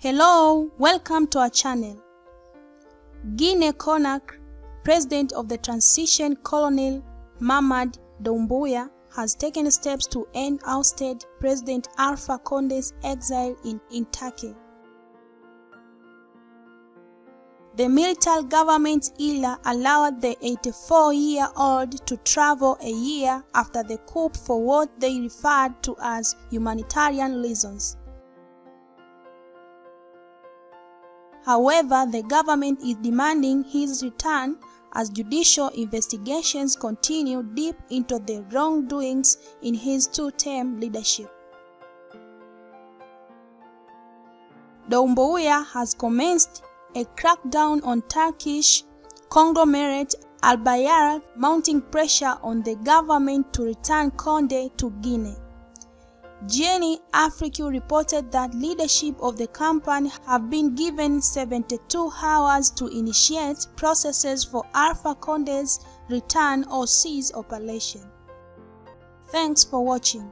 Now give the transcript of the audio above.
Hello, welcome to our channel. Guinea Conakry, President of the Transition Colonel Mamady Doumbouya has taken steps to end ousted President Alpha Conde's exile in, in Turkey. The military government ILA allowed the 84-year-old to travel a year after the coup for what they referred to as humanitarian reasons. However, the government is demanding his return as judicial investigations continue deep into the wrongdoings in his two-term leadership. Doumbouya has commenced a crackdown on Turkish conglomerate Al-Bayrak, mounting pressure on the government to return Conde to Guinea. Jeune Afrique reported that leadership of the company have been given 72 hours to initiate processes for Alpha Conde's return or cease operation. Thanks for watching.